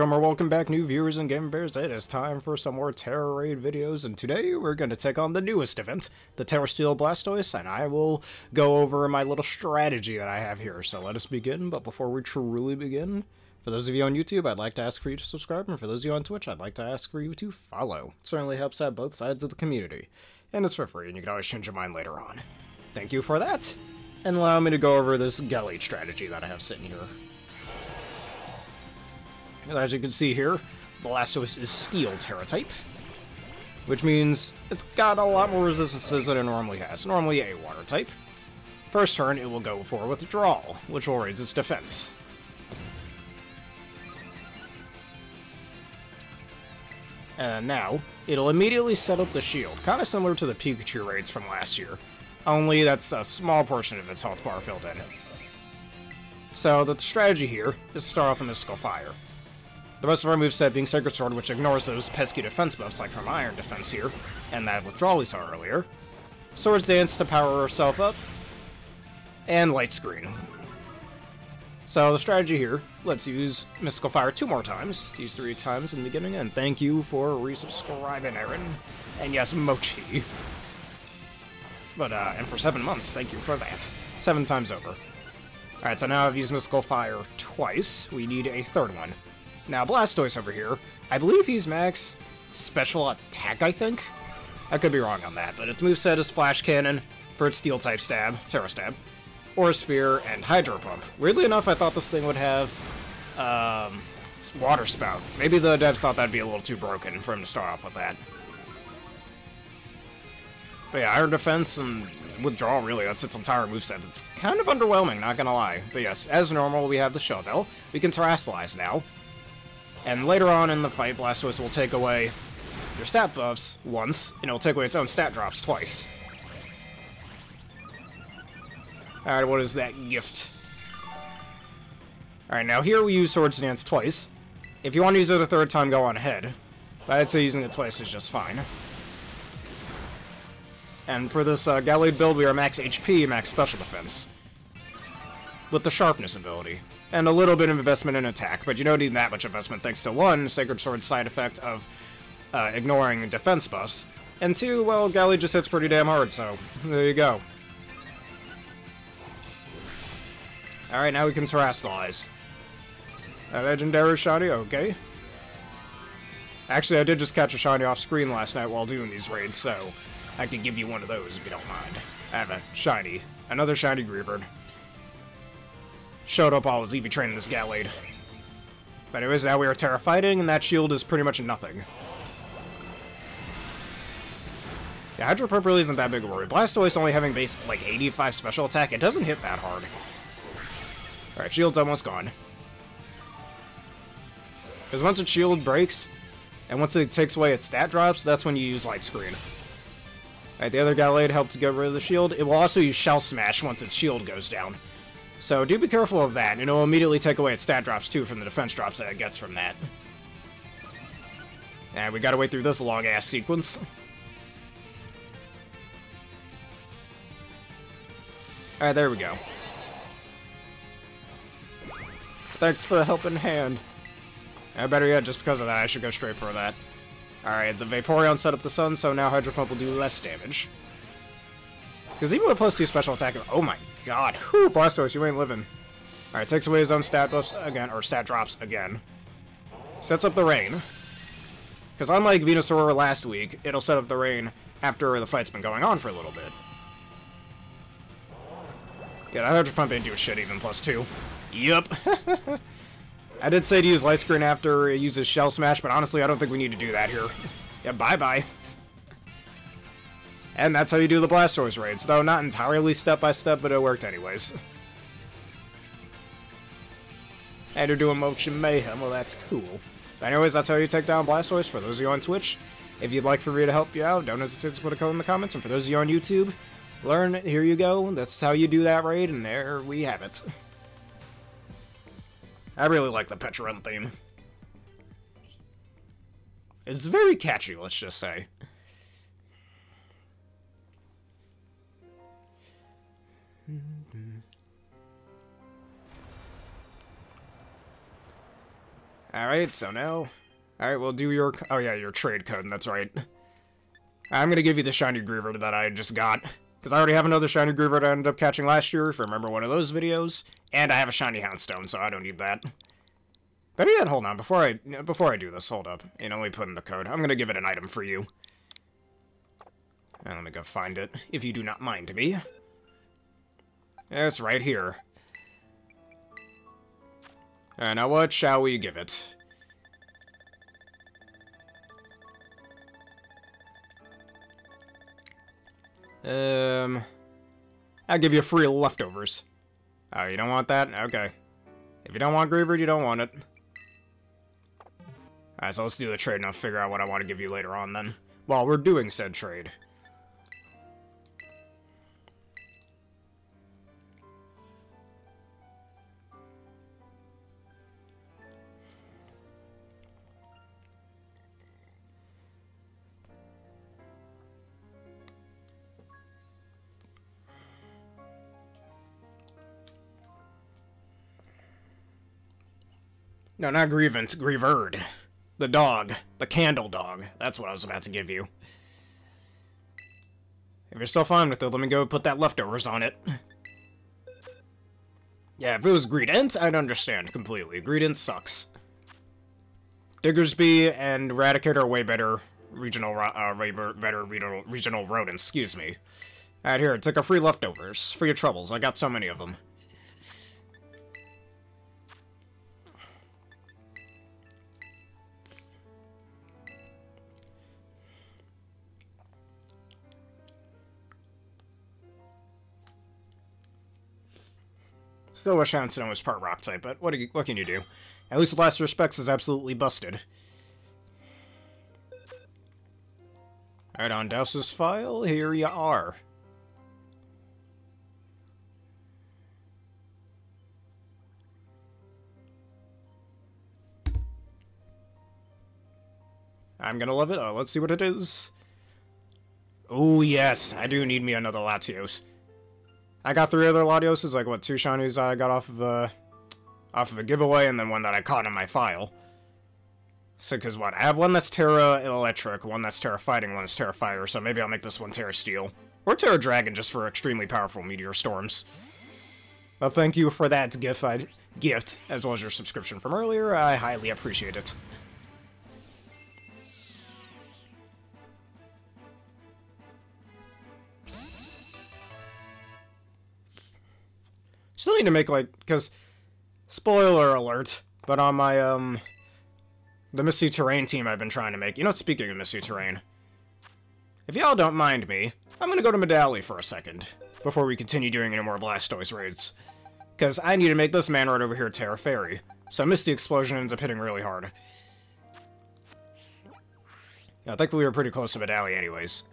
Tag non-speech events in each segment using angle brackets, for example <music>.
Welcome or welcome back new viewers and Game Bears. It is time for some more Tera Raid videos and today we're going to take on the newest event, the Tera Steel Blastoise, and I will go over my little strategy that I have here. So let us begin, but before we truly begin, for those of you on YouTube, I'd like to ask for you to subscribe, and for those of you on Twitch, I'd like to ask for you to follow. It certainly helps out both sides of the community, and it's for free, and you can always change your mind later on. Thank you for that, and allow me to go over this Gallade strategy that I have sitting here. As you can see here, Blastoise is Steel Tera type, which means it's got a lot more resistances than it normally has. Normally a Water type. First turn, it will go for Withdrawal, which will raise its defense. And now, it'll immediately set up the shield, kind of similar to the Pikachu raids from last year, only that's a small portion of its health bar filled in. So the strategy here is to start off with Mystical Fire. The rest of our moveset being Sacred Sword, which ignores those pesky defense buffs like from Iron Defense here, and that withdrawal we saw earlier. Swords Dance to power herself up, and Light Screen. So the strategy here, let's use Mystical Fire two more times, use three times in the beginning, and thank you for resubscribing, Aaron. And yes, Mochi. But, uh, and for seven months, thank you for that. Seven times over. Alright, so now I've used Mystical Fire twice. We need a third one. Now, Blastoise over here, I believe he's max special attack, I think? I could be wrong on that, but its moveset is Flash Cannon for its Steel-type stab, Tera Stab, Aura Sphere, and Hydro Pump. Weirdly enough, I thought this thing would have, um, Water Spout. Maybe the devs thought that'd be a little too broken for him to start off with that. But yeah, Iron Defense and Withdrawal, really, that's its entire moveset. It's kind of underwhelming, not gonna lie. But yes, as normal, we have the Shell Bell. We can Terastallize now. And later on in the fight, Blastoise will take away your stat buffs once, and it'll take away its own stat drops twice. Alright, what is that gift? Alright, now here we use Swords Dance twice. If you want to use it a third time, go on ahead. But I'd say using it twice is just fine. And for this uh, Gallade build, we are max HP, max special defense. With the Sharpness ability and a little bit of investment in attack, but you don't need that much investment thanks to one, Sacred Sword side effect of uh, ignoring defense buffs, and two, well, Gallade just hits pretty damn hard, so there you go. Alright, now we can Terastallize. A legendary shiny, okay. Actually, I did just catch a shiny off screen last night while doing these raids, so I could give you one of those if you don't mind. I have a shiny. Another shiny Greavard showed up while I was EV training this Gallade. But anyways, now we are Tera fighting, and that shield is pretty much nothing. Yeah, Hydro Pump really isn't that big of a worry. Blastoise only having base, like, 85 special attack, it doesn't hit that hard. Alright, shield's almost gone. Because once its shield breaks, and once it takes away its stat drops, that's when you use Light Screen. Alright, the other Gallade helped to get rid of the shield. It will also use Shell Smash once its shield goes down. So do be careful of that, and it'll immediately take away its stat drops too from the defense drops that it gets from that. And we gotta wait through this long-ass sequence. Alright, there we go. Thanks for the helping hand. And better yet, just because of that, I should go straight for that. Alright, the Vaporeon set up the sun, so now Hydro Pump will do less damage. Because even with plus 2 special attack, oh my god, whew, Blastoise, you ain't living. Alright, takes away his own stat buffs again, or stat drops again. Sets up the rain. Because unlike Venusaur last week, it'll set up the rain after the fight's been going on for a little bit. Yeah, that Hydro Pump ain't doing shit even plus 2. Yup. <laughs> I did say to use Light Screen after it uses Shell Smash, but honestly, I don't think we need to do that here. Yeah, bye-bye. And that's how you do the Blastoise raids, though not entirely step-by-step, -step, but it worked anyways. And you're doing Motion Mayhem, well that's cool. But anyways, that's how you take down Blastoise, for those of you on Twitch. If you'd like for me to help you out, don't hesitate to put a code in the comments, and for those of you on YouTube, learn, here you go, that's how you do that raid, and there we have it. I really like the Petrun theme. It's very catchy, let's just say. Alright, so now... Alright, we'll do your... Oh yeah, your trade code, that's right. I'm gonna give you the shiny Greavard that I just got. Because I already have another shiny that I ended up catching last year, if you remember one of those videos. And I have a shiny Houndstone, so I don't need that. But yeah, hold on, before I before I do this, hold up. You know, let me put in the code. I'm gonna give it an item for you. And let me go find it, if you do not mind me. It's right here. And now what shall we give it? Um, I'll give you free leftovers. Oh, you don't want that? Okay. If you don't want Greavard, you don't want it. Alright, so let's do the trade and I'll figure out what I want to give you later on then. While we're doing said trade. No, not Grievance, Greavard. The dog. The candle dog. That's what I was about to give you. If you're still fine with it, let me go put that leftovers on it. Yeah, if it was Greedent, I'd understand completely. Greedent sucks. Diggersby and Raticate are way better regional, uh, way better regional, regional rodents, excuse me. Alright, here, take a free leftovers. For your troubles, I got so many of them. Still wish Houndstone was part rock type, but what, you, what can you do? At least the last respects is absolutely busted. Alright, on Douse's file, here you are. I'm gonna love it. Oh, let's see what it is. Oh, yes, I do need me another Latios. I got three other Latioses, like what two shinies I got off of a off of a giveaway, and then one that I caught in my file. So, because what? I have one that's Tera Electric, one that's Tera Fighting, one that's Tera Fire, so maybe I'll make this one Tera Steel. Or Tera Dragon, just for extremely powerful Meteor Storms. Well, thank you for that gift, gift, as well as your subscription from earlier. I highly appreciate it. Still need to make, like, because, spoiler alert, but on my, um, the Misty Terrain team I've been trying to make, you know, speaking of Misty Terrain, if y'all don't mind me, I'm gonna go to Medali for a second, before we continue doing any more Blastoise raids. Because I need to make this man right over here Tera Fairy, so Misty Explosion ends up hitting really hard. Yeah, I think we were pretty close to Medali anyways.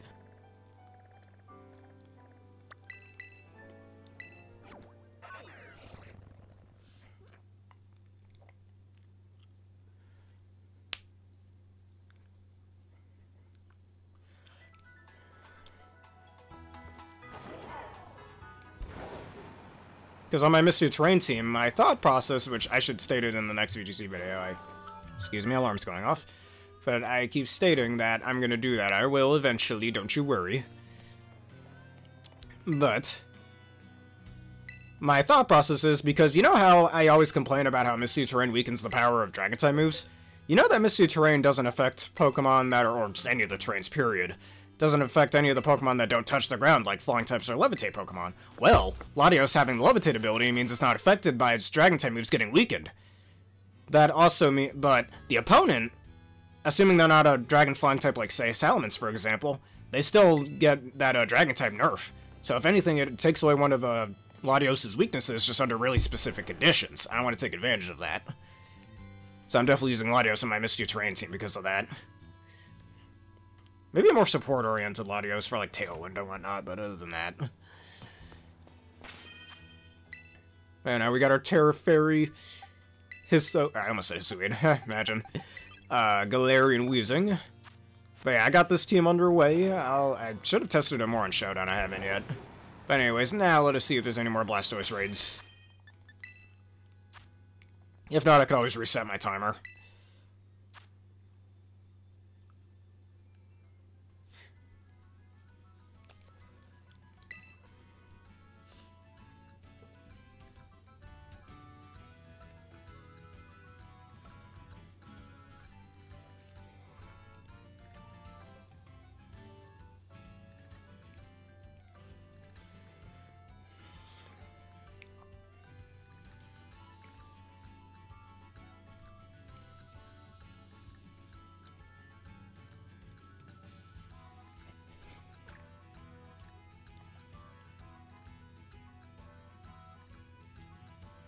Because on my Misty Terrain team, my thought process, which I should state it in the next VGC video, I... Excuse me, alarm's going off. But I keep stating that I'm gonna do that. I will eventually, don't you worry. But... My thought process is, because you know how I always complain about how Misty Terrain weakens the power of Dragon-type moves? You know that Misty Terrain doesn't affect Pokemon that are, or any of the terrains, period, doesn't affect any of the Pokemon that don't touch the ground, like Flying types or Levitate Pokemon. Well, Latios having the Levitate ability means it's not affected by its Dragon type moves getting weakened. That also mean, but the opponent, assuming they're not a Dragon Flying type like, say, Salamence, for example, they still get that uh, Dragon type nerf. So if anything, it takes away one of uh, weaknesses just under really specific conditions. I want to take advantage of that. So I'm definitely using Latios in my Misty Terrain team because of that. Maybe a more support-oriented Latios for, like, Tailwind and whatnot, but other than that... And now we got our Tera Fairy... Histo... I almost said Hisuian, <laughs> imagine. Uh, Galarian Weezing. But yeah, I got this team underway. I'll, I should have tested it more on Showdown, I haven't yet. But anyways, now let us see if there's any more Blastoise raids. If not, I could always reset my timer.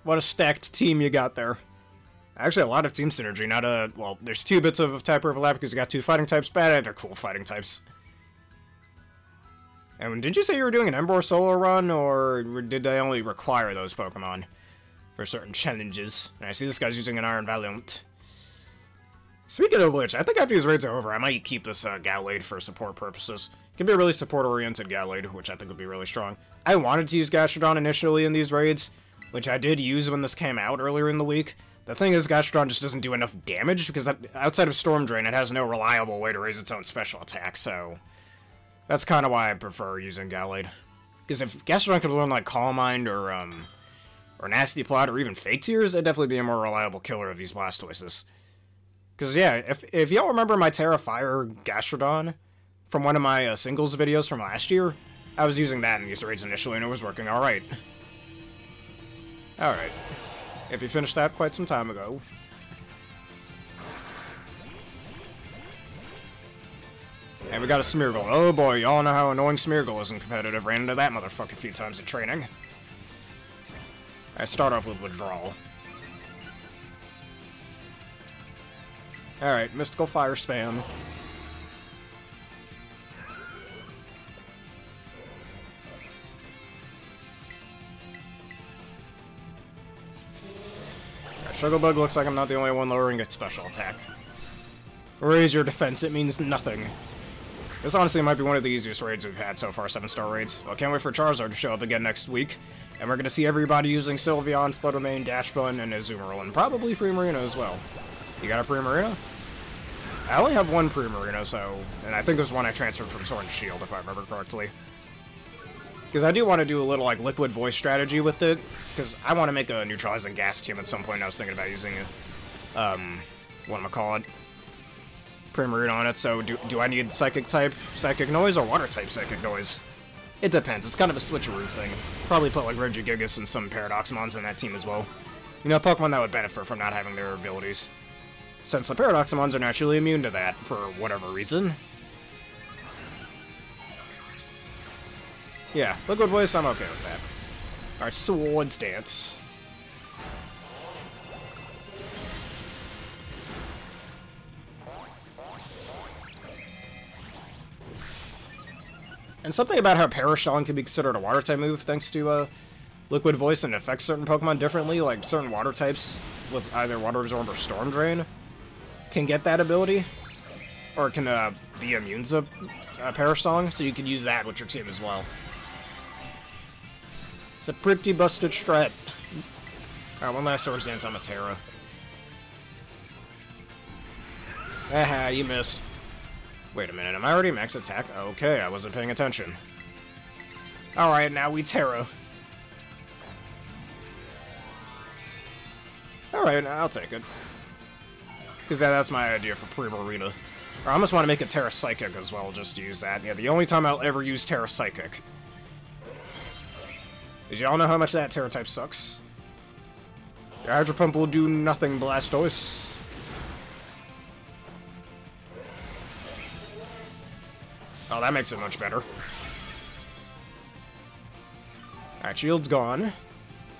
What a stacked team you got there. Actually, a lot of team synergy, not a... Well, there's two bits of type overlap because you got two fighting types, but they're cool fighting types. And did you say you were doing an Ember solo run, or did they only require those Pokemon for certain challenges? And I see this guy's using an Iron Valiant. Speaking of which, I think after these raids are over, I might keep this uh, Gallade for support purposes. It can be a really support-oriented Gallade, which I think would be really strong. I wanted to use Gastrodon initially in these raids, which I did use when this came out earlier in the week. The thing is, Gastrodon just doesn't do enough damage, because outside of Storm Drain, it has no reliable way to raise its own special attack, so... That's kind of why I prefer using Gallade. Because if Gastrodon could learn like Calm Mind or um, or Nasty Plot or even Fake Tears, it'd definitely be a more reliable killer of these Blastoises. Because yeah, if if y'all remember my Tera Fire Gastrodon from one of my uh, singles videos from last year, I was using that in these raids initially and it was working all right. All right. If you finished that quite some time ago, And we got a Smeargle. Oh boy, y'all know how annoying Smeargle is in competitive. Ran into that motherfucker a few times in training. I start off with Withdrawal. Alright, Mystical Fire Spam. Sugarbug looks like I'm not the only one lowering its special attack. Raise your defense, it means nothing. This honestly might be one of the easiest raids we've had so far, 7-star raids. Well, can't wait for Charizard to show up again next week. And we're to see everybody using Sylveon, Flutter Mane, Dachsbun, and Azumarill, and probably Primarina as well. You got a Primarina? I only have one Primarina, so... And I think it was one I transferred from Sword and Shield, if I remember correctly. Because I do want to do a little, like, liquid voice strategy with it. Because I want to make a neutralizing gas team at some point. I was thinking about using, a, um, what am I call it? Primarina on it, so do, do I need Psychic type Psychic Noise or Water type Psychic Noise? It depends, it's kind of a switcheroo thing. Probably put like Regigigas and some Paradoxmons in that team as well. You know, Pokemon that would benefit from not having their abilities. Since the Paradoxmons are naturally immune to that, for whatever reason. Yeah, Liquid Voice, I'm okay with that. Alright, Swords Dance. And something about how Parashallon can be considered a water type move thanks to uh, Liquid Voice and affects certain Pokemon differently, like certain water types with either Water Absorb or Storm Drain can get that ability, or can uh, be immune to uh, Perish Song, so you can use that with your team as well. It's a pretty busted strat. Alright, one last Swords Dance on Matera. Aha, you missed. Wait a minute, am I already max attack? Okay, I wasn't paying attention. Alright, now we Tera. Alright, I'll take it. Because yeah, that's my idea for Primarina. Or I almost want to make a Tera Psychic as well, just use that. Yeah, the only time I'll ever use Tera Psychic. Did y'all know how much that Tera type sucks? Your Hydro Pump will do nothing, Blastoise. Oh, that makes it much better. Alright, shield's gone.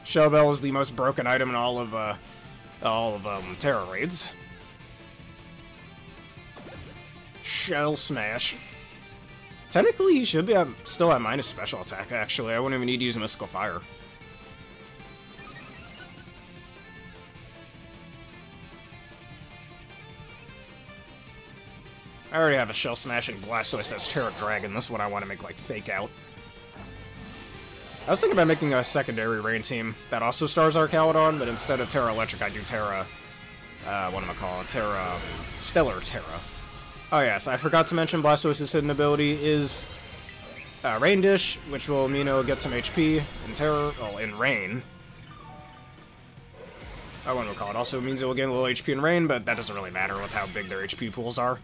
Shell Bell is the most broken item in all of, uh, all of, um, Tera raids. Shell Smash. Technically, he should be at, still at minus special attack, actually. I wouldn't even need to use Mystical Fire. I already have a Shell Smashing Blastoise that's Tera Dragon. This is what I want to make, like, fake out. I was thinking about making a secondary rain team that also stars Archaludon, but instead of Tera Electric, I do Terra... Uh, what am I calling it? Tera... Stellar Tera. Oh yes, I forgot to mention Blastoise's hidden ability is... Uh, rain Dish, which will mean it'll get some HP in Terror... well, in Rain. I want to call it. Also means it will gain a little HP in Rain, but that doesn't really matter with how big their HP pools are.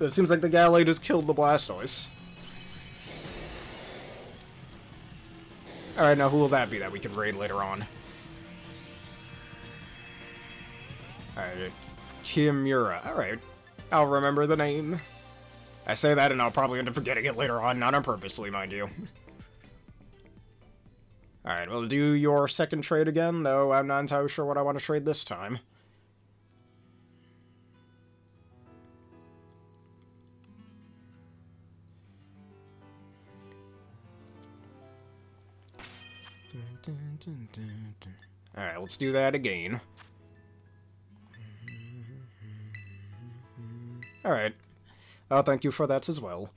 It seems like the Gallade has killed the Blastoise. Alright, now who will that be that we can raid later on? Alright, Kimura. Alright, I'll remember the name. I say that and I'll probably end up forgetting it later on, not on purposely, mind you. <laughs> Alright, we'll do your second trade again, though I'm not entirely sure what I want to trade this time. Alright, let's do that again. Alright. Thank you for that as well.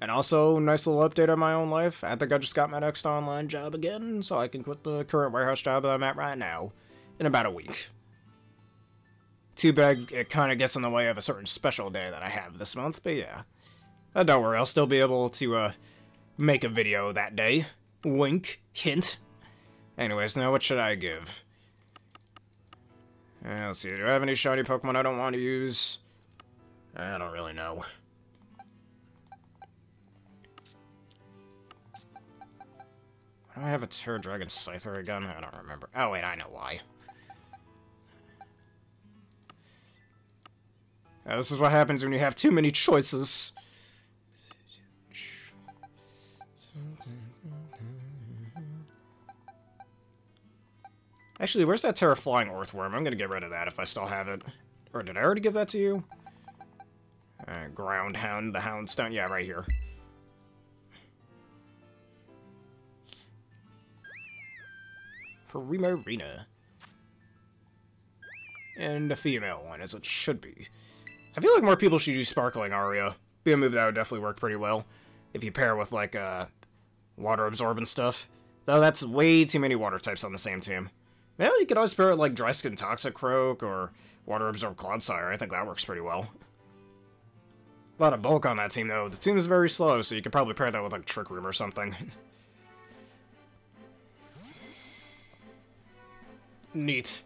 And also, nice little update on my own life. I think I just got my next online job again, so I can quit the current warehouse job that I'm at right now in about a week. Too bad it kind of gets in the way of a certain special day that I have this month, but yeah. Uh, don't worry, I'll still be able to uh, make a video that day. Wink. Hint. Anyways, now what should I give? Uh, let's see, do I have any shiny Pokemon I don't want to use? I don't really know. Why Do I have a Tera Dragon Scyther again? I don't remember. Oh wait, I know why. Uh, this is what happens when you have too many choices. Actually, where's that Terraflying Earthworm? I'm gonna get rid of that if I still have it. Or did I already give that to you? Uh, ground Hound, the Houndstone. Yeah, right here. Primarina. And a female one, as it should be. I feel like more people should use Sparkling Aria. Be a move that would definitely work pretty well. If you pair with, like, uh, water absorbent stuff. Though that's way too many water types on the same team. Well, you could always pair it like Dry Skin Toxicroak or Water Absorb Clodsire. I think that works pretty well. A lot of bulk on that team, though. The team is very slow, so you could probably pair that with like Trick Room or something. <laughs> Neat.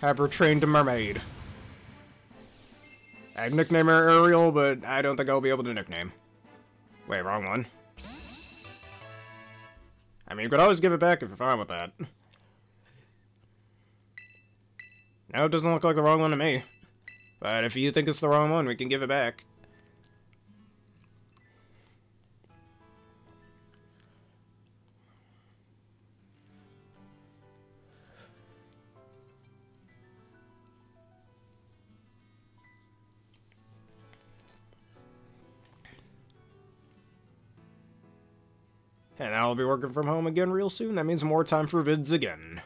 Have her trained a mermaid. I'd nickname her Ariel, but I don't think I'll be able to nickname. Wait, wrong one. I mean, you could always give it back if you're fine with that. No, it doesn't look like the wrong one to me. But if you think it's the wrong one, we can give it back. And I'll be working from home again real soon. That means more time for vids again.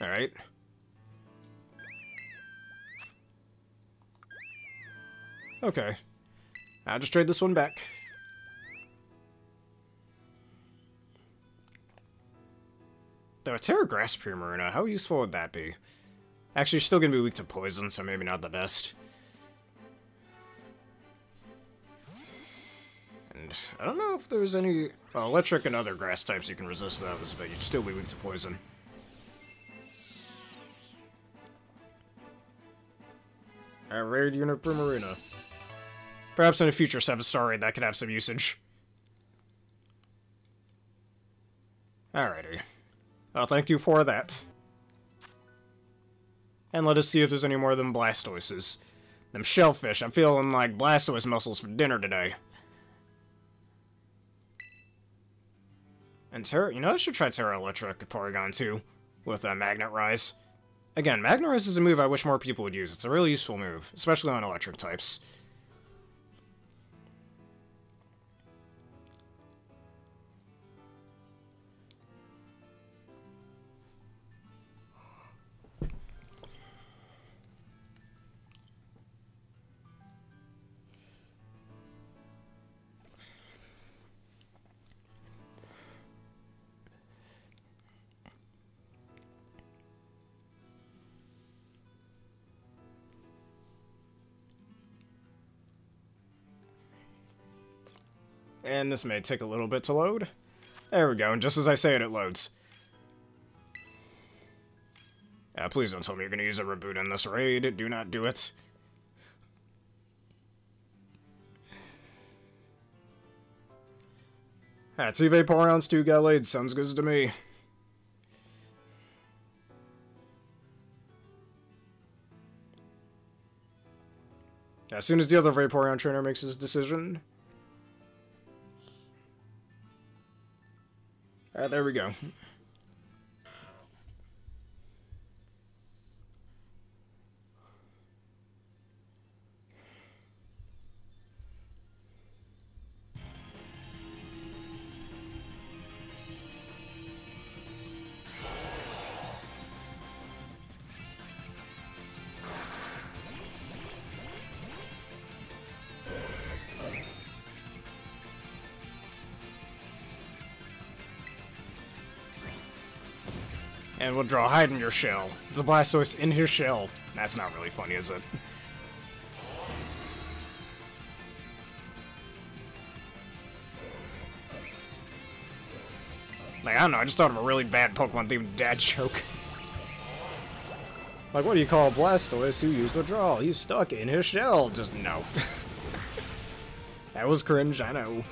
Alright. Okay. I'll just trade this one back. Though a Tera Grass Primarina, how useful would that be? Actually, still gonna be weak to poison, so maybe not the best. And I don't know if there's any... Well, electric and other grass types you can resist those, but you'd still be weak to poison. A rare unit Primarina. Perhaps in a future 7-star raid that could have some usage. Alrighty. Well, thank you for that. And let us see if there's any more them Blastoises. Them shellfish, I'm feeling like Blastoise mussels for dinner today. And Tera, you know, I should try Tera Electric Porygon too, with a uh, Magnet Rise. Again, Rise is a move I wish more people would use. It's a really useful move, especially on electric types. And this may take a little bit to load. There we go, and just as I say it, it loads. Yeah, please don't tell me you're going to use a reboot in this raid. Do not do it. That's Eve Vaporeon's two Gallade. Sounds good to me. As soon as the other Vaporeon trainer makes his decision. Alright, there we go. And we'll draw hide in your shell. It's a Blastoise in his shell. That's not really funny, is it? Like, I don't know, I just thought of a really bad Pokemon themed dad <laughs> joke. like, what do you call a Blastoise who used withdrawal? He's stuck in his shell. Just no. <laughs> that was cringe, I know.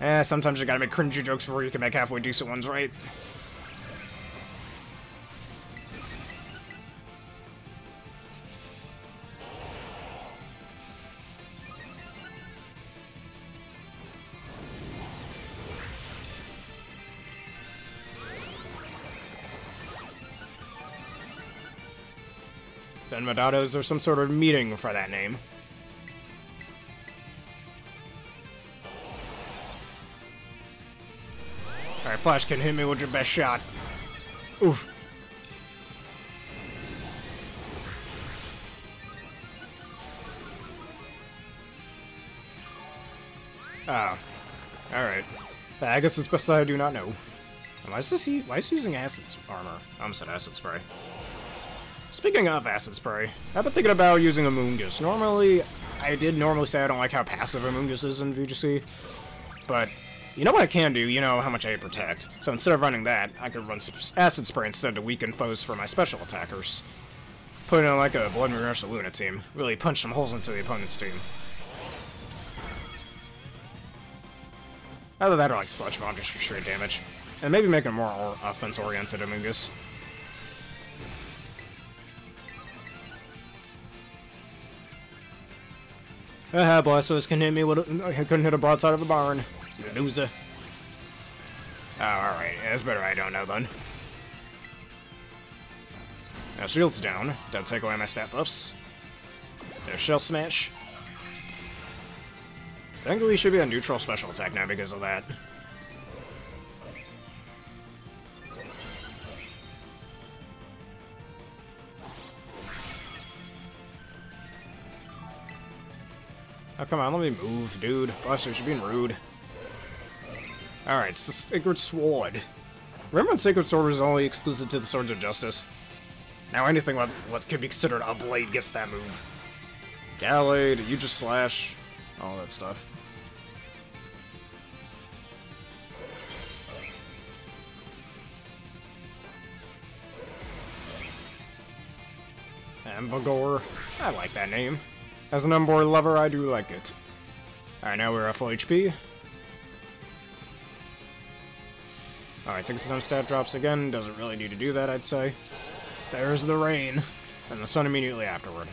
Eh, sometimes you gotta make cringy jokes before you can make halfway decent ones, right? Then Medados or some sort of meeting for that name. Alright, Flash can hit me with your best shot. Oof. Ah. Oh. Alright. I guess it's best that I do not know. Why is this he why is he using acid armor? I'm said acid spray. Speaking of acid spray, I've been thinking about using Amoonguss. Normally, I did normally say I don't like how passive Amoonguss is in VGC, but you know what I can do? You know how much I protect. So instead of running that, I could run acid spray instead to weaken foes for my special attackers. Put in like a Blood Moon Ursaluna team. Really punch some holes into the opponent's team. Either that or like Sludge Bomb just for straight damage. And maybe make a more offense-oriented Amoonguss. Haha, Blastoise can hit me with a, I couldn't hit a broadside of a barn. Loser. Oh, alright. That's better I don't know then. Now shield's down. Don't take away my stat buffs. There's Shell Smash. Technically we should be a neutral special attack now because of that. Oh, come on, let me move, dude. Buster, you're being rude. Alright, it's the Sacred Sword. Remember when Sacred Sword was only exclusive to the Swords of Justice? Now anything what, what could be considered a blade gets that move. Gallade, you just slash, all that stuff. Ambagor. I like that name. As an Emboar lover, I do like it. Alright, now we're at full HP. Alright, takes some stat drops again. Doesn't really need to do that, I'd say. There's the rain. And the sun immediately afterward.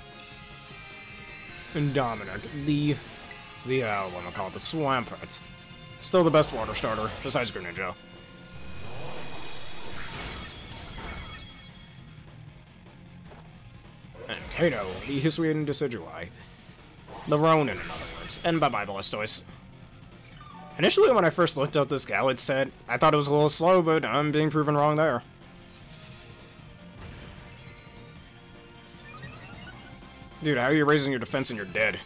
Indominant. The... The, uh, what am I call it? The Swampert. Still the best water starter, besides Greninja. Kato, the Hisuian Decidueye. The Ronin, in other words. And bye-bye, Blastoise. Initially, when I first looked up this Gallade set, I thought it was a little slow, but I'm being proven wrong there. Dude, how are you raising your defense and you're dead?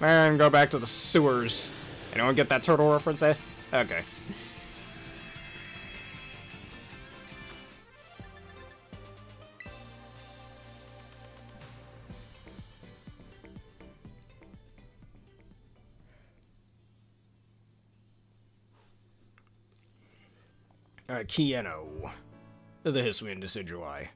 Man, go back to the sewers. Anyone get that turtle reference, eh? Okay. Uh, Kieno. The Hisuian Decidueye.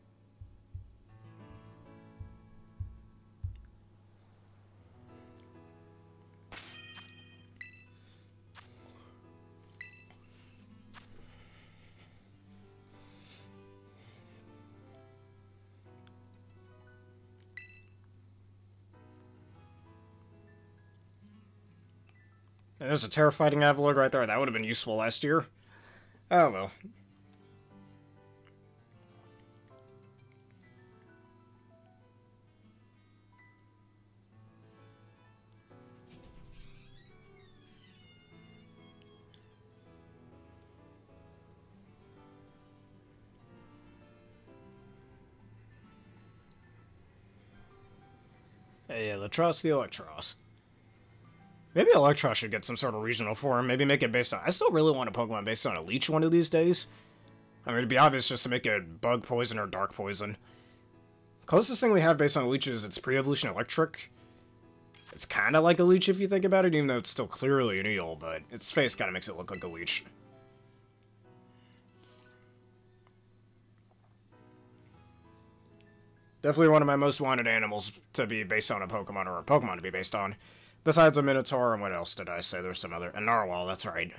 There's a terrifying Avalugg right there. That would have been useful last year. Oh well. Hey, uh, Eelektross the Eelektross. Maybe Eelektross should get some sort of regional form. Maybe make it based on... I still really want a Pokemon based on a Leech one of these days. I mean, it'd be obvious just to make it Bug Poison or Dark Poison. Closest thing we have based on a Leech is its pre-evolution Eelektrik. It's kind of like a Leech if you think about it, even though it's still clearly an Eel, but its face kind of makes it look like a Leech. Definitely one of my most wanted animals to be based on a Pokemon, or a Pokemon to be based on. Besides a Minotaur, and what else did I say? There's some other... A Narwhal, that's right.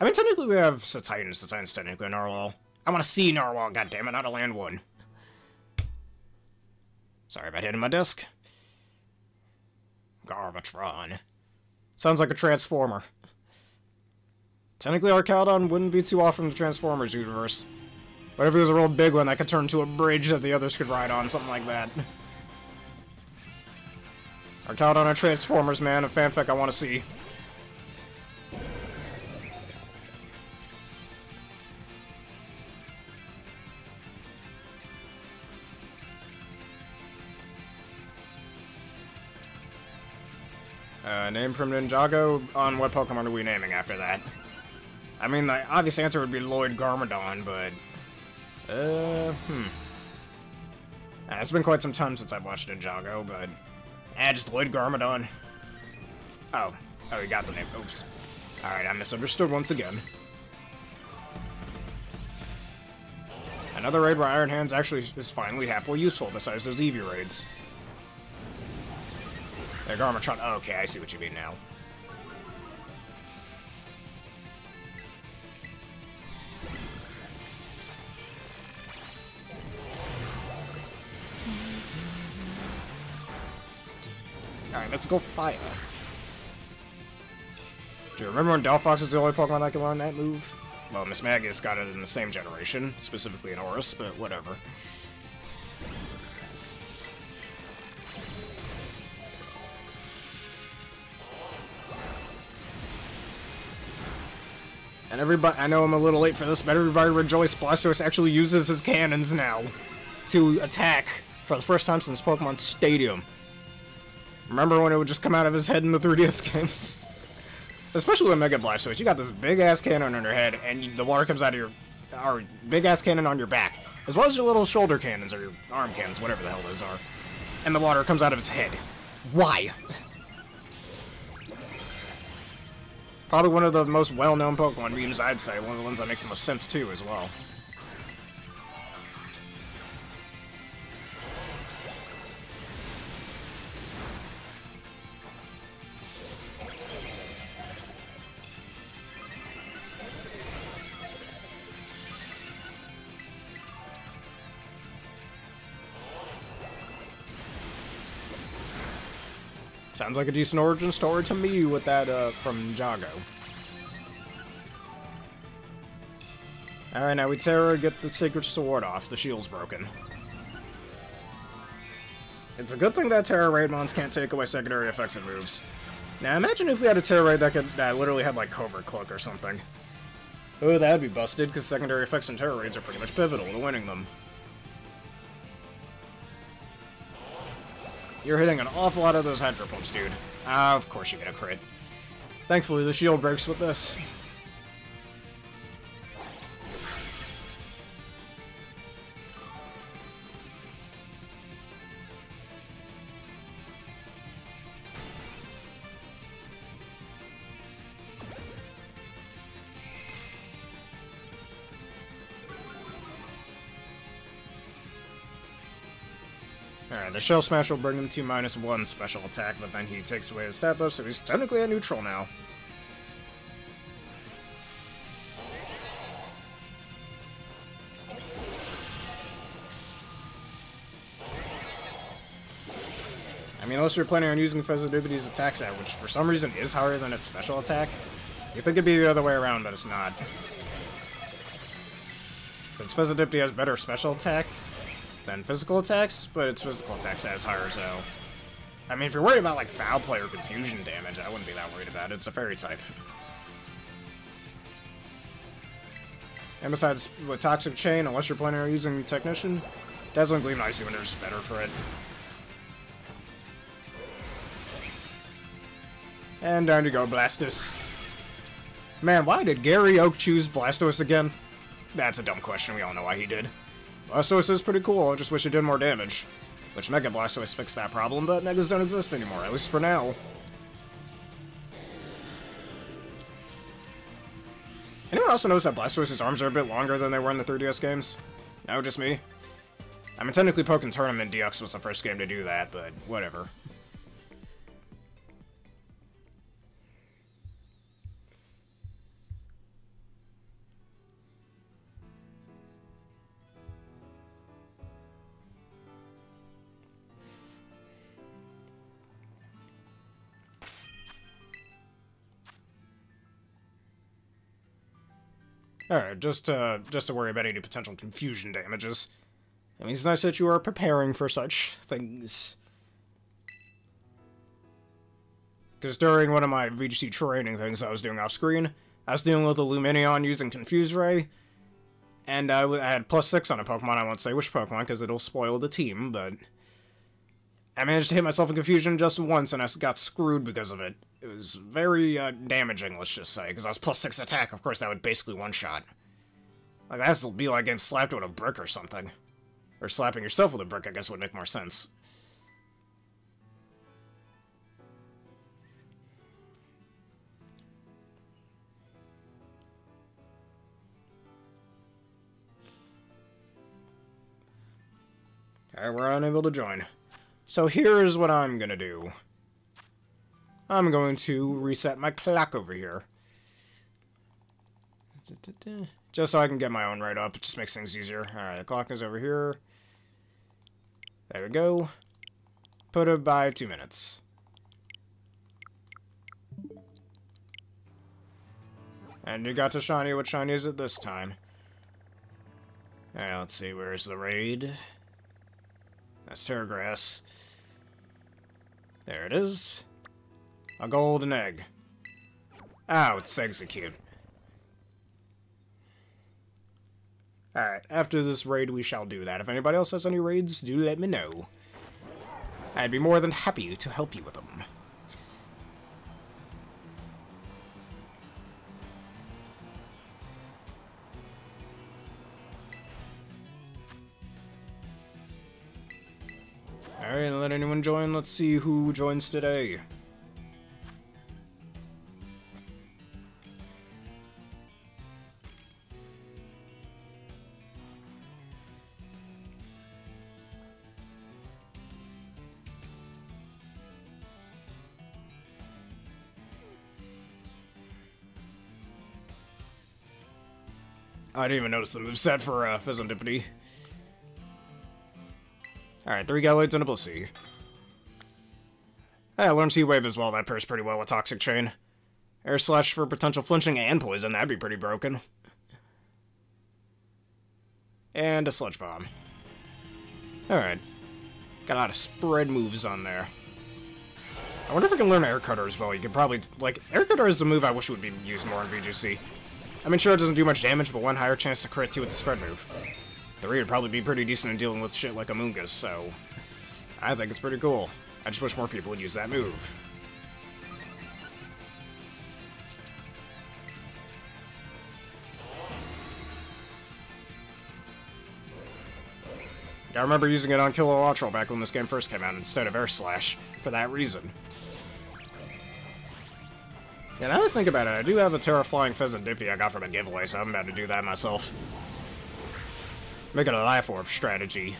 I mean, technically we have Cetitan. Cetitan's technically a Narwhal. I want to see Narwhal, goddammit, not a land one. Sorry about hitting my desk. Garmatron. Sounds like a Transformer. Technically, Archaludon wouldn't be too off from the Transformers universe. But if it was a real big one that could turn into a bridge that the others could ride on, something like that. Archaludon a Transformers, man, a fanfic I want to see. Uh, name from Ninjago, on what Pokemon are we naming after that? I mean, the obvious answer would be Lloyd Garmadon, but uh, hmm. It's been quite some time since I've watched Ninjago, but... Eh, just Lloyd Garmadon. Oh. Oh, you got the name. Oops. Alright, I misunderstood once again. Another raid where Iron Hands actually is finally halfway useful, besides those Eevee raids. There, Garmatron. Okay, I see what you mean now. Alright, let's go fire. Do you remember when Delphox is the only Pokemon that can learn that move? Well, Mismagius got it in the same generation, specifically in ORAS, but whatever. And everybody, I know I'm a little late for this, but everybody rejoice Blastoise actually uses his cannons now to attack for the first time since Pokemon Stadium. Remember when it would just come out of his head in the <laughs> 3DS games? Especially with Mega Blastoise, you got this big-ass cannon on your head, and the water comes out of your... or big-ass cannon on your back, as well as your little shoulder cannons, or your arm cannons, whatever the hell those are. And the water comes out of his head. Why? <laughs> Probably one of the most well-known Pokemon memes, I'd say. One of the ones that makes the most sense, too, as well. Sounds like a decent origin story to me with that uh, from Jago. Alright, now we Tera get the Sacred Sword off. The shield's broken. It's a good thing that Tera Raidmons can't take away secondary effects and moves. Now imagine if we had a Tera Raid that, could, that literally had like Covert Cloak or something. Oh, that'd be busted, because secondary effects and Tera Raids are pretty much pivotal to winning them. You're hitting an awful lot of those Hydro Pumps, dude. Ah, of course you get a crit. Thankfully, the shield breaks with this. The Shell Smash will bring him to minus one special attack, but then he takes away his buff, so he's technically a neutral now. I mean, unless you're planning on using Fezandipiti's attack set, which for some reason is higher than its special attack. You think it'd be the other way around, but it's not. Since Fezandipiti has better special attack than physical attacks, but its physical attacks has higher, so... I mean, if you're worried about, like, foul play or confusion damage, I wouldn't be that worried about it. It's a fairy type. And besides, with Toxic Chain, unless you're planning on using Technician, Dazzling Gleam Icy Winter's better for it. And down you go, Blastus. Man, why did Gary Oak choose Blastoise again? That's a dumb question, we all know why he did. Blastoise is pretty cool, I just wish it did more damage. Which Mega Blastoise fixed that problem, but Megas don't exist anymore, at least for now. Anyone also notice that Blastoise's arms are a bit longer than they were in the 3DS games? No, just me? I mean, technically Pokken Tournament DX was the first game to do that, but whatever. Alright, just, uh, just to worry about any potential confusion damages. It means it's nice that you are preparing for such things. Because during one of my VGC training things I was doing off-screen, I was dealing with a Lumineon using Confuse Ray, and I had plus 6 on a Pokemon, I won't say which Pokemon because it'll spoil the team, but... I managed to hit myself in confusion just once and I got screwed because of it. It was very uh, damaging, let's just say, because I was plus 6 attack, of course that would basically one-shot. Like, that has to be like getting slapped with a brick or something. Or slapping yourself with a brick, I guess, would make more sense. Alright, we're unable to join. So here's what I'm gonna do. I'm going to reset my clock over here. Just so I can get my own right up. It just makes things easier. Alright, the clock is over here. There we go. Put it by two minutes. And you got to shiny. What shiny is it this time? Alright, let's see. Where's the raid? That's Tera Grass. There it is. A golden egg. Oh, it's Exeggcute. Alright, after this raid we shall do that. If anybody else has any raids, do let me know. I'd be more than happy to help you with them. Alright, let anyone join. Let's see who joins today. I didn't even notice the moveset for uh, Fezandipiti. Alright, three Gallades and a Blissey. Hey, I learned Heat-Wave as well, that pairs pretty well with Toxic Chain. Air Slash for potential flinching and poison, that'd be pretty broken. And a Sludge Bomb. Alright. Got a lot of spread moves on there. I wonder if we can learn Air Cutter as well. You could probably, like, Air Cutter is a move I wish would be used more in VGC. I mean, sure, it doesn't do much damage, but one higher chance to crit 2 with the spread move. Three would probably be pretty decent in dealing with shit like Amoonguss, so... I think it's pretty cool. I just wish more people would use that move. I remember using it on Kilowattrel back when this game first came out instead of Air Slash, for that reason. Yeah, now that I think about it, I do have a Tera Flying Fezandipiti I got from a giveaway, so I'm about to do that myself. Make it a Life Orb strategy.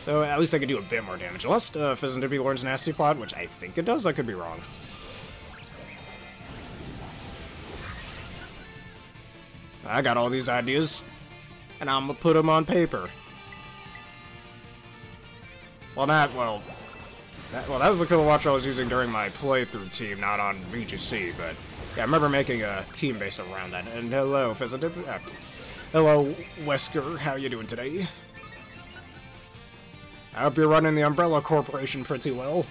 So at least I could do a bit more damage. Unless uh, Fezandipiti learns Nasty Plot, which I think it does, I could be wrong. I got all these ideas, and I'm gonna put them on paper. Well, not, well... That, well, that was the Kilowatch I was using during my playthrough team, not on VGC, but... Yeah, I remember making a team based around that. And hello, Fizzle. Uh, hello, Wesker. How you doing today? I hope you're running the Umbrella Corporation pretty well.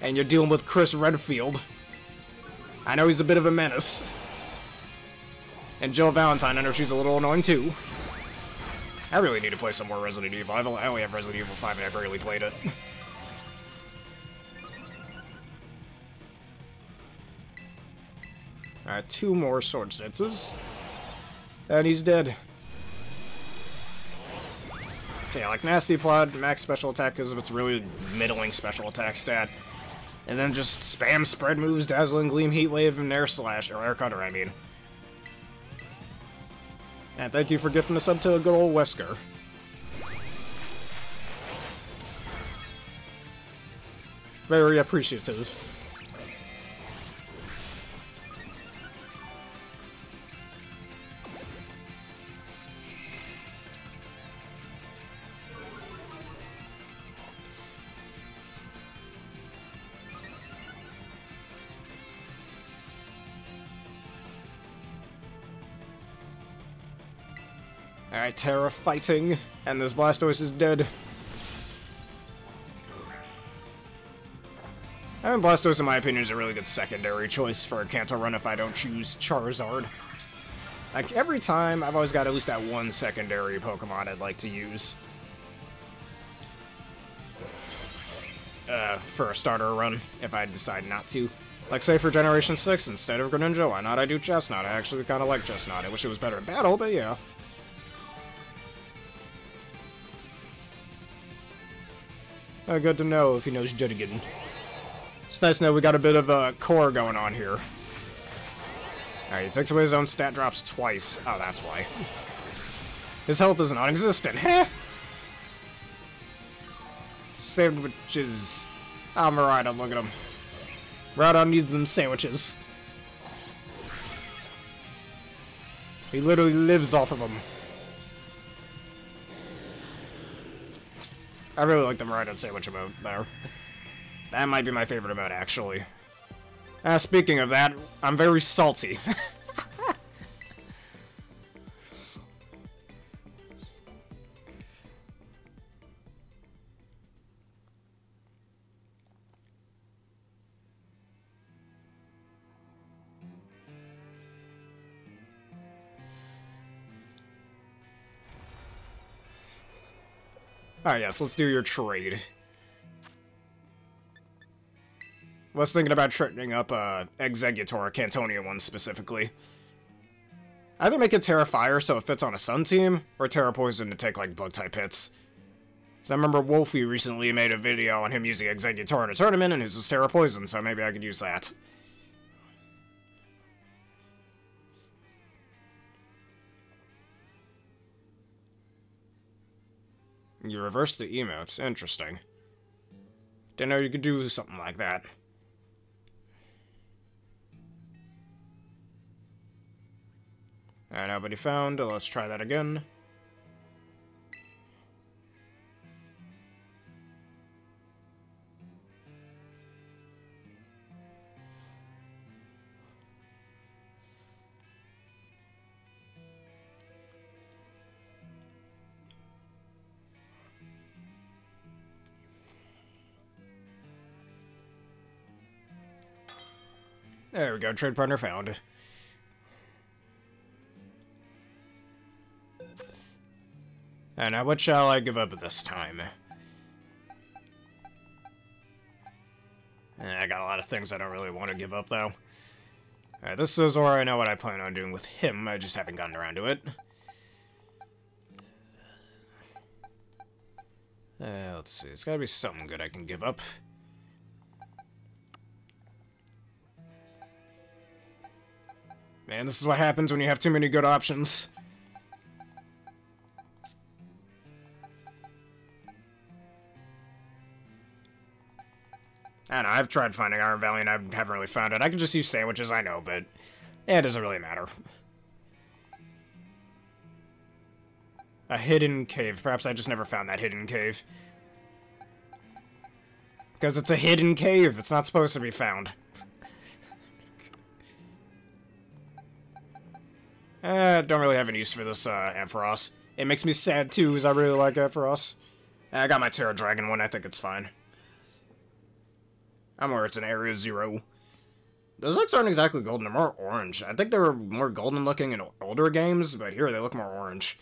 And you're dealing with Chris Redfield. I know he's a bit of a menace. And Jill Valentine, I know she's a little annoying too. I really need to play some more Resident Evil. I've only, I only have Resident Evil 5 and I've barely played it. Uh, two more sword stances. And he's dead. So yeah, like Nasty Plot, max special attack because of its really middling special attack stat. And then just spam spread moves, Dazzling Gleam, Heat Wave, and Air Slash, or Air Cutter, I mean. And thank you for gifting us up to a good old Wesker. Very appreciative. Tera fighting, and this Blastoise is dead. I mean, Blastoise, in my opinion, is a really good secondary choice for a Kanto run if I don't choose Charizard. Like, every time, I've always got at least that one secondary Pokemon I'd like to use. Uh, for a starter run, if I decide not to. Like, say for Generation 6, instead of Greninja, why not I do Chesnaught? I actually kind of like Chesnaught. I wish it was better in battle, but yeah. Uh, good to know if he knows Judigan. It's nice to know we got a bit of a core going on here. Alright, he takes away his own stat drops twice. Oh, that's why. His health is non-existent. Heh! Sandwiches. Oh, Miraidon, look at him. Miraidon needs them sandwiches. He literally lives off of them. I really like the Miraidon Sandwich emote there. That might be my favorite emote, actually. Uh, speaking of that, I'm very salty. <laughs> Alright, yes, let's do your trade. Was thinking about trading up uh, Exeggutor, Cantonia one specifically. Either make it Tera Fire so it fits on a Sun team, or Tera Poison to take like Bug-type hits. I remember Wolfie recently made a video on him using Exeggutor in a tournament, and his was Tera Poison, so maybe I could use that. You reversed the emotes. Interesting. Didn't know you could do something like that. Alright, nobody found. Let's try that again. There we go, trade partner found. And now what shall I give up this time? And I got a lot of things I don't really want to give up, though. Alright, this is where I know what I plan on doing with him, I just haven't gotten around to it. Uh, let's see, it's gotta be something good I can give up. Man, this is what happens when you have too many good options. I don't know, I've tried finding Iron Valley and I haven't really found it. I can just use sandwiches, I know, but yeah, it doesn't really matter. A hidden cave. Perhaps I just never found that hidden cave. Because it's a hidden cave. It's not supposed to be found. Eh, don't really have any use for this uh, Ampharos. It makes me sad too, because I really like Ampharos. I got my Tera Dragon one, I think it's fine. I'm where it's an Area Zero. Those looks aren't exactly golden, they're more orange. I think they were more golden looking in older games, but here they look more orange.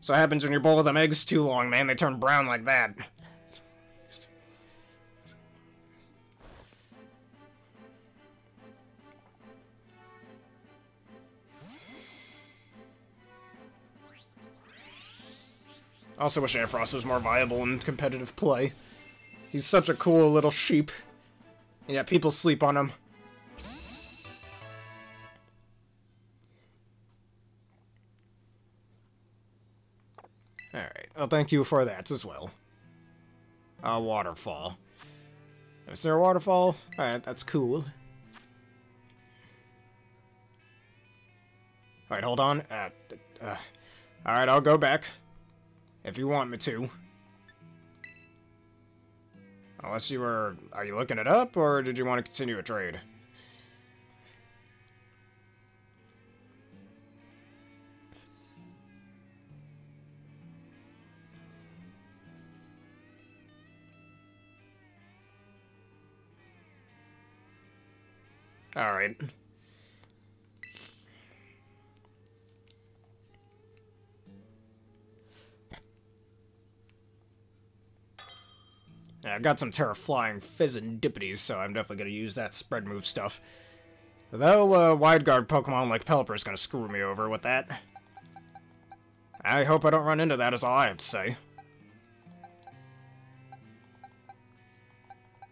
So what happens when you boil them eggs too long, man, they turn brown like that. I also wish Ampharos was more viable in competitive play. He's such a cool little sheep. And people sleep on him. Alright, well thank you for that as well. A waterfall. Is there a waterfall? Alright, that's cool. Alright, hold on. Uh, uh, Alright, I'll go back. If you want me to. Unless you were... Are you looking it up, or did you want to continue a trade? Alright. I've got some Tera Flying Fezandipitis, so I'm definitely going to use that spread move stuff. Though, uh, Wide Guard Pokemon like Pelipper is going to screw me over with that. I hope I don't run into that is all I have to say.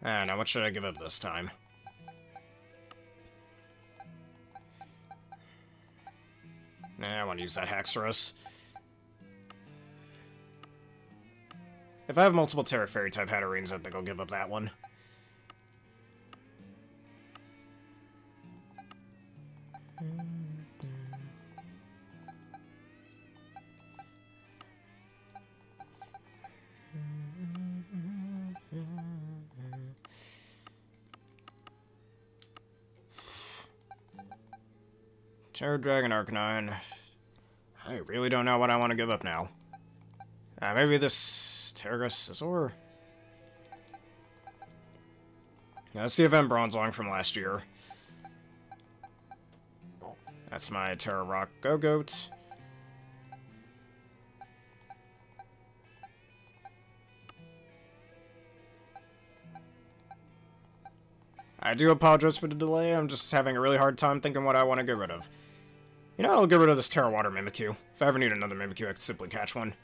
Ah, now what should I give up this time? Nah, I want to use that Haxorus. If I have multiple Tera Fairy type Hatterenes, I think I'll give up that one. Tera Dragon Arcanine. I really don't know what I want to give up now. Uh, maybe this Scizor. Yeah, that's the event Bronzong from last year. That's my Tera Rock Gogoat. I do apologize for the delay, I'm just having a really hard time thinking what I want to get rid of. You know, I'll get rid of this Tera Water Mimikyu. If I ever need another Mimikyu, I can simply catch one.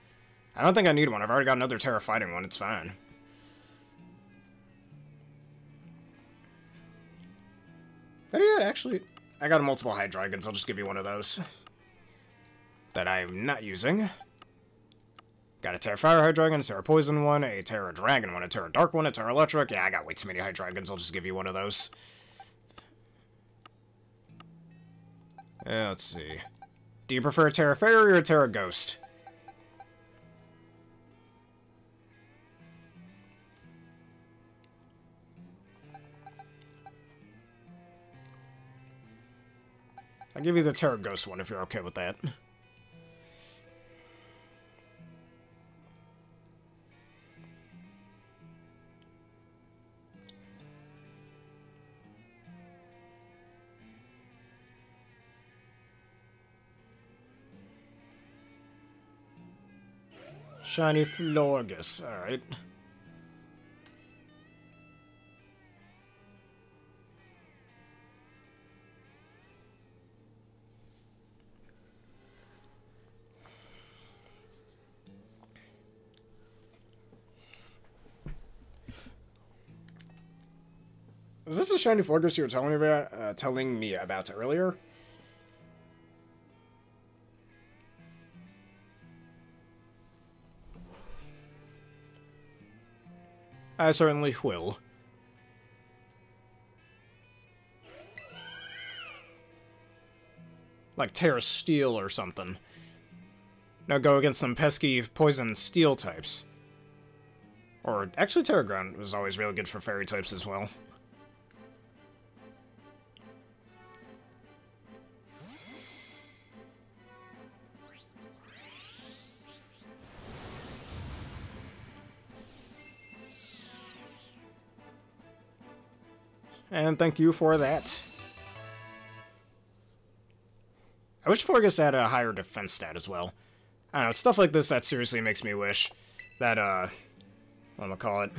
I don't think I need one. I've already got another Tera Fighting one. It's fine. But yeah, actually, I got multiple Dragons. I'll just give you one of those. That I'm not using. Got a Tera Fire Hydreigon, a Tera Poison one, a Tera Dragon one, a Tera Dark one, a Tera Electric. Yeah, I got way too many Hydreigons. I'll just give you one of those. Yeah, let's see. Do you prefer a Tera Fairy or a Tera Ghost? I'll give you the Tera Ghost one if you're okay with that. Shiny Florges, alright. Shiny Florges you were telling me about, uh, telling me about earlier? I certainly will. Like Tera Steel or something. Now go against some pesky poison steel types. Or, actually, Tera Ground was always really good for fairy types as well. And thank you for that. I wish Florges had a higher defense stat as well. I don't know, stuff like this that seriously makes me wish that, uh, what am I call it?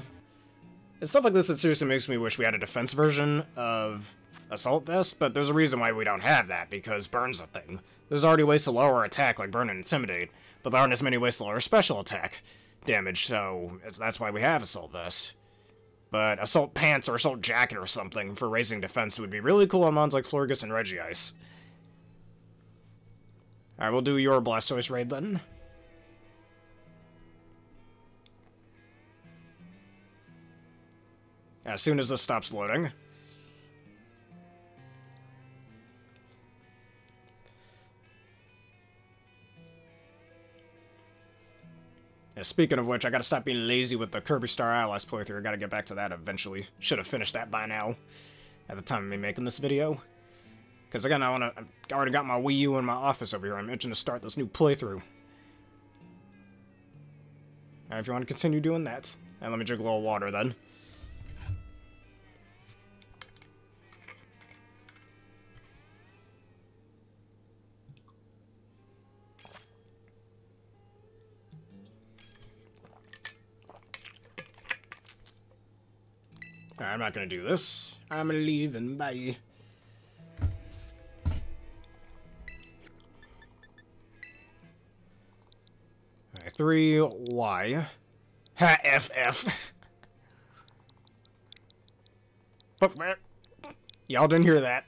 It's stuff like this that seriously makes me wish we had a defense version of Assault Vest, but there's a reason why we don't have that, because Burn's a thing. There's already ways to lower attack like Burn and Intimidate, but there aren't as many ways to lower special attack damage, so that's why we have Assault Vest. But Assault Pants or Assault Jacket or something for raising defense would be really cool on mons like Florges and Regice. Alright, we'll do your Blastoise raid then. As soon as this stops loading. Speaking of which, I gotta stop being lazy with the Kirby Star Allies playthrough. I gotta get back to that eventually. Should have finished that by now, at the time of me making this video. Because again, I wanna, I already got my Wii U in my office over here. I'm itching to start this new playthrough. If you want to continue doing that, and let me drink a little water then. I'm not gonna do this. I'm leaving. Bye. Three Y. Ha FF. But y'all didn't hear that.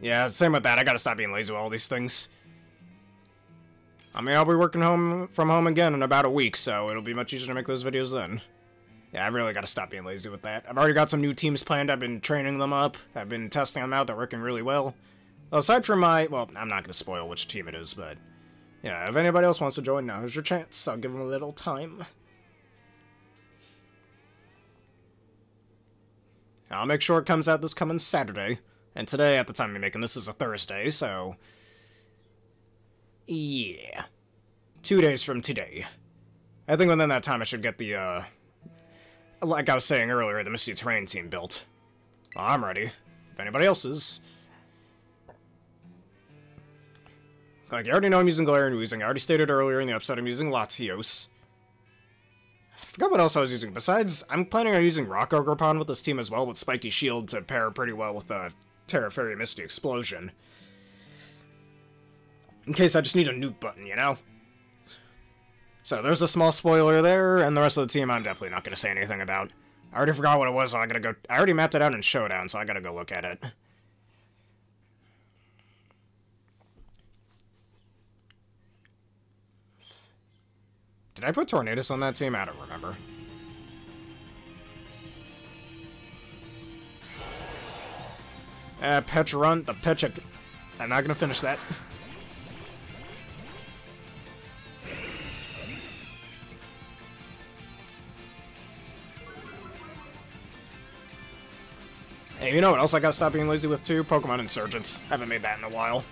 Yeah, same with that. I gotta stop being lazy with all these things. I mean, I'll be working home from home again in about a week, so it'll be much easier to make those videos then. Yeah, I really got to stop being lazy with that. I've already got some new teams planned. I've been training them up. I've been testing them out. They're working really well. Aside from my... Well, I'm not to spoil which team it is, but... Yeah, if anybody else wants to join, now is your chance. I'll give them a little time. I'll make sure it comes out this coming Saturday. And today, at the time you're making this, is a Thursday, so... Yeah. Two days from today. I think within that time I should get the, uh, like I was saying earlier, the Misty Terrain team built. Well, I'm ready. If anybody else is. Like, you already know I'm using Galarian Weezing. I already stated earlier in the episode I'm using Latios. I forgot what else I was using. Besides, I'm planning on using Rock Ogerpon with this team as well, with Spiky Shield to pair pretty well with the Tera Fairy Misty Explosion. In case I just need a nuke button, you know? So there's a small spoiler there, and the rest of the team I'm definitely not going to say anything about. I already forgot what it was, so I gotta go... I already mapped it out in Showdown, so I gotta go look at it. Did I put Tornadus on that team? I don't remember. Uh, Pecharunt, the Pecharunt... I'm not gonna finish that. <laughs> Hey, you know what else I gotta stop being lazy with too? Pokemon Insurgence. Haven't made that in a while.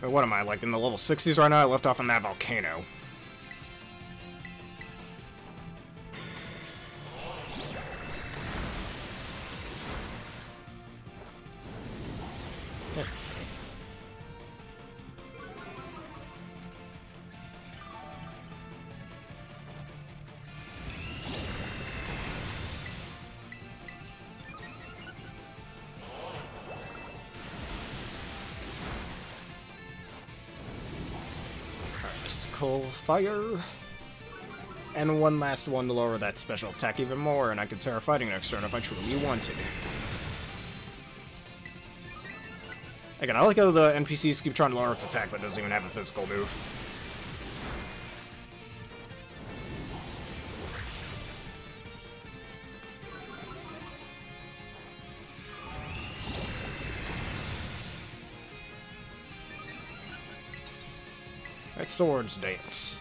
What am I, like in the level 60s right now? I left off on that volcano. Fire. And one last one to lower that special attack even more, and I could Tera Fighting next turn if I truly wanted. Again, I like how the NPCs keep trying to lower its attack, but it doesn't even have a physical move. It's Swords Dance.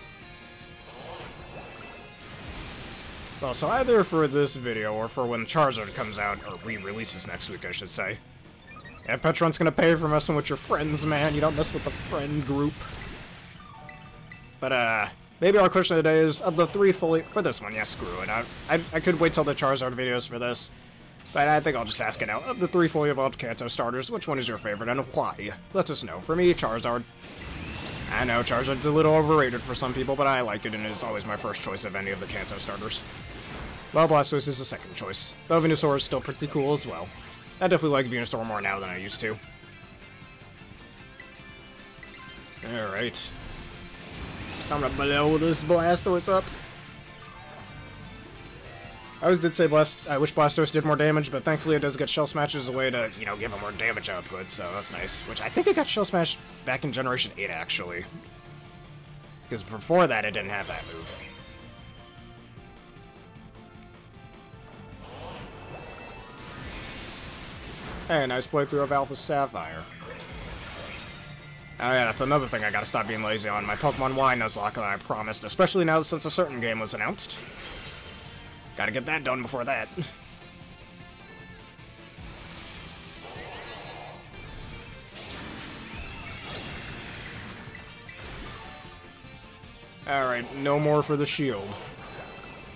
Well, so either for this video or for when Charizard comes out, or re-releases next week, I should say. Yeah, Pecharunt's gonna pay for messing with your friends, man. You don't mess with the friend group. But, uh, maybe our question of the day is, of the three fully... For this one, yeah, screw it. I, I, I could wait till the Charizard videos for this. But I think I'll just ask it now. Of the three fully evolved Kanto starters, which one is your favorite and why? Let us know. For me, Charizard. I know, Charizard's a little overrated for some people, but I like it and it's always my first choice of any of the Kanto starters. Well, Blastoise is the second choice, though Venusaur is still pretty cool as well. I definitely like Venusaur more now than I used to. Alright. Time to blow this Blastoise up. I always did say Blast I wish Blastoise did more damage, but thankfully it does get Shell Smash as a way to, you know, give him more damage output, so that's nice. Which I think it got Shell Smash back in Generation 8, actually. Because before that, it didn't have that move. Hey, nice playthrough of Alpha Sapphire. Oh yeah, that's another thing I gotta stop being lazy on. My Pokemon Y Nuzlocke that I promised, especially now since a certain game was announced. Gotta get that done before that. <laughs> Alright, no more for the shield.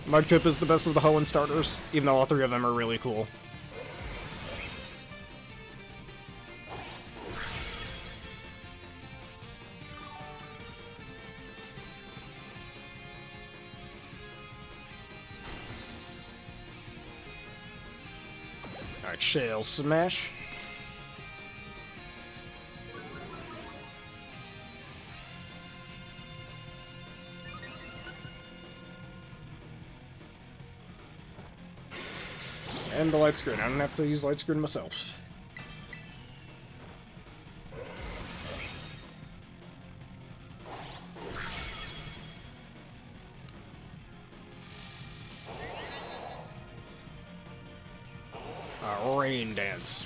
Mudkip is the best of the Hoenn starters, even though all three of them are really cool. Shell Smash. And the light screen. I don't have to use light screen myself.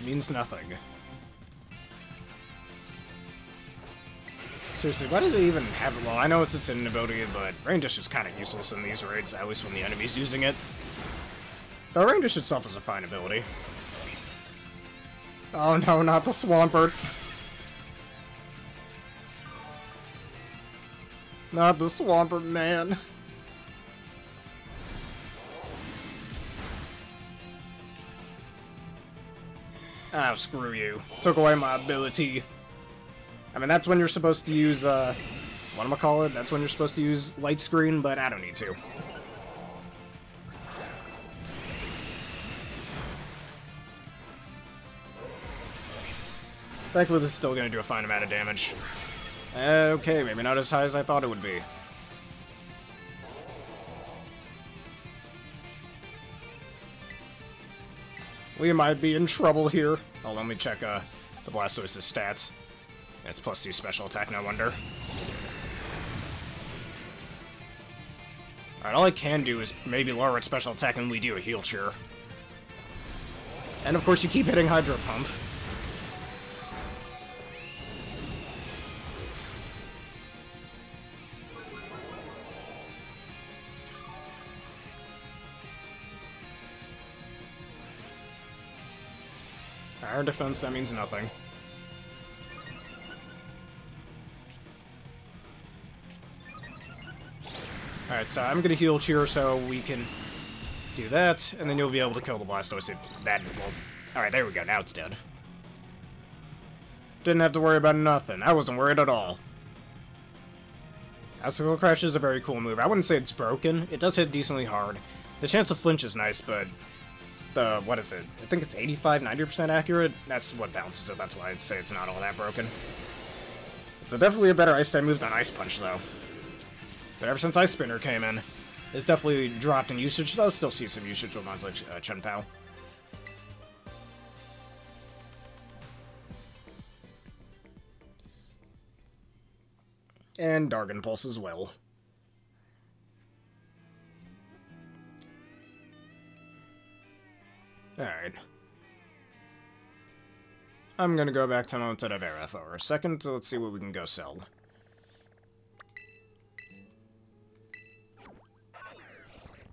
Means nothing. Seriously, why do they even have it? Well, I know it's its an ability, but Rain Dish is kind of useless in these raids, at least when the enemy's using it. The Rain Dish itself is a fine ability. Oh no, not the Swampert. Not the Swampert, man. Screw you. Took away my ability. I mean, that's when you're supposed to use, uh... What am I call it? That's when you're supposed to use light screen, but I don't need to. Thankfully, this is still going to do a fine amount of damage. Okay, maybe not as high as I thought it would be. We might be in trouble here. Oh, let me check uh, the Blastoise's stats. It's plus two special attack, no wonder. Alright, all I can do is maybe lower its special attack and we do a heal cheer. And of course you keep hitting Hydro Pump. Our defense, that means nothing. Alright, so I'm gonna heal Cheer so we can do that, and then you'll be able to kill the Blastoise if that will... Alright, there we go, now it's dead. Didn't have to worry about nothing. I wasn't worried at all. Icicle Crash is a very cool move. I wouldn't say it's broken. It does hit decently hard. The chance of flinch is nice, but the, what is it? I think it's 85, 90% accurate. That's what bounces it. That's why I'd say it's not all that broken. It's definitely a better Ice type move than Ice Punch, though. But ever since Ice Spinner came in, it's definitely dropped in usage, though still see some usage with ones like uh, Chien-Pao. And Dragon Pulse as well. Alright. I'm gonna go back to Montenevera for a second, so let's see what we can go sell.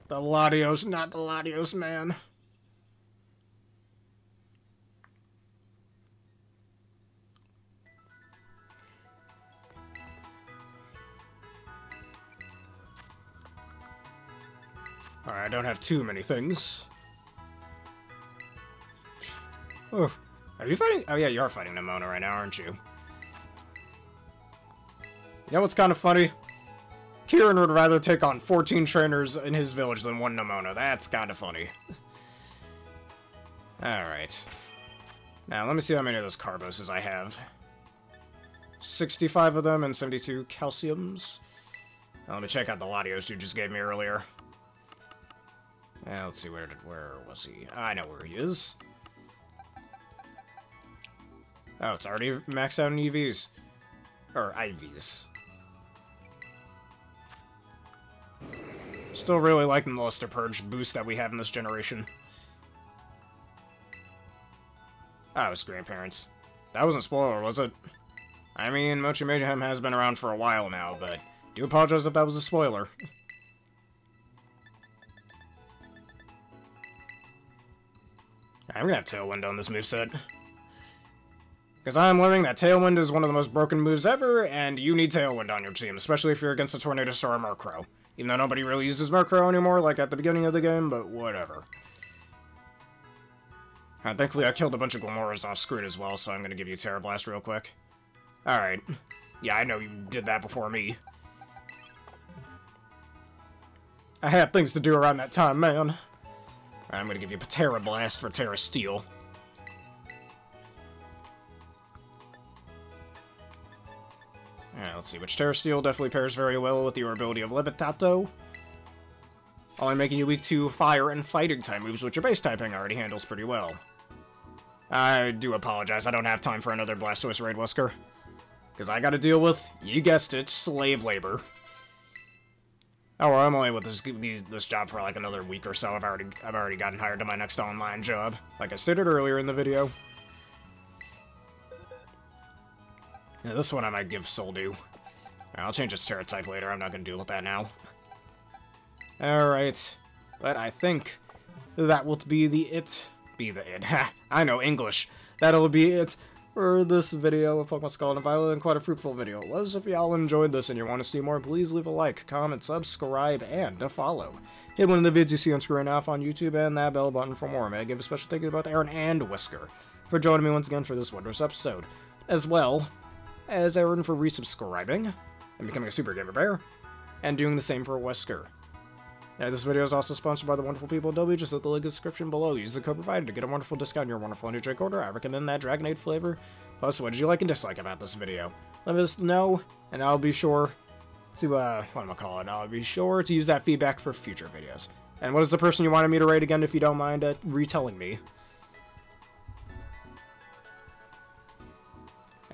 The Latios, not the Latios, man. Alright, I don't have too many things. Oh, are you fighting? Oh yeah, you are fighting Nemona right now, aren't you? You know what's kind of funny? Kieran would rather take on 14 trainers in his village than one Nemona. That's kind of funny. Alright. Now, let me see how many of those Carboses I have. 65 of them and 72 calciums. Now, let me check out the Latios you just gave me earlier. let's see, where did, where was he? I know where he is. Oh, it's already maxed out in EVs. Or IVs. Still really liking the Luster Purge boost that we have in this generation. Ah, oh, his grandparents. That wasn't spoiler, was it? I mean, Mochi Mayhem has been around for a while now, but do apologize if that was a spoiler. I'm gonna have Tailwind on this moveset. Because I'm learning that Tailwind is one of the most broken moves ever, and you need Tailwind on your team, especially if you're against a Tornado Tornadus or Murkrow. Even though nobody really uses Murkrow anymore, like at the beginning of the game, but whatever. Uh, thankfully, I killed a bunch of Glimmoras off screen as well, so I'm gonna give you Tera Blast real quick. Alright. Yeah, I know you did that before me. I had things to do around that time, man. I'm gonna give you Tera Blast for Tera Steel. Let's see, which Tera Steel definitely pairs very well with your ability of Levitate. Only making you weak to fire and fighting type moves, which your base typing already handles pretty well. I do apologize, I don't have time for another Blastoise Raid Whisker. Because I gotta deal with, you guessed it, slave labor. Oh, well, I'm only with this this job for like another week or so. I've already I've already gotten hired to my next online job, like I stated earlier in the video. This one I might give Soldew. I'll change its Tera type later, I'm not gonna deal with that now. Alright. But I think that will be the it. Be the it. <laughs> Ha! I know English. That'll be it for this video of Pokemon Scarlet and Violet, and quite a fruitful video it was. If y'all enjoyed this and you want to see more, please leave a like, comment, subscribe, and a follow. Hit one of the vids you see on screen now on YouTube and that bell button for more. May I give a special thank you to both Aaron and Whisker for joining me once again for this wondrous episode. As well as Aaron for resubscribing and becoming a Super Gamer Bear, and doing the same for Wesker. Now, this video is also sponsored by the wonderful people at Dubby. Just at the link in the description below. Use the code provided to get a wonderful discount on your wonderful new drink order. I recommend that Dragonade flavor. Plus, what did you like and dislike about this video? Let us know, and I'll be sure to, uh, what am I calling? It? I'll be sure to use that feedback for future videos. And what is the person you wanted me to rate again, if you don't mind uh, retelling me?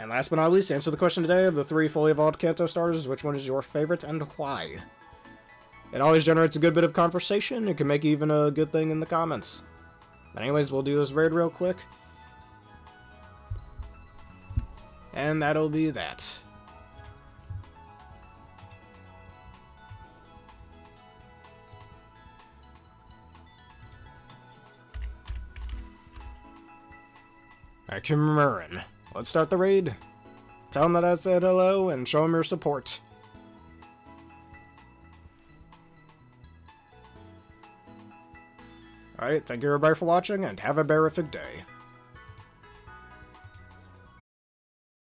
And last but not least, answer the question today of the three fully evolved Kanto starters, which one is your favorite and why? It always generates a good bit of conversation, it can make even a good thing in the comments. But anyways, we'll do this raid real quick. And that'll be that. Ikemurin. Let's start the raid. Tell them that I said hello and show them your support. Alright, thank you everybody for watching and have a berrific day.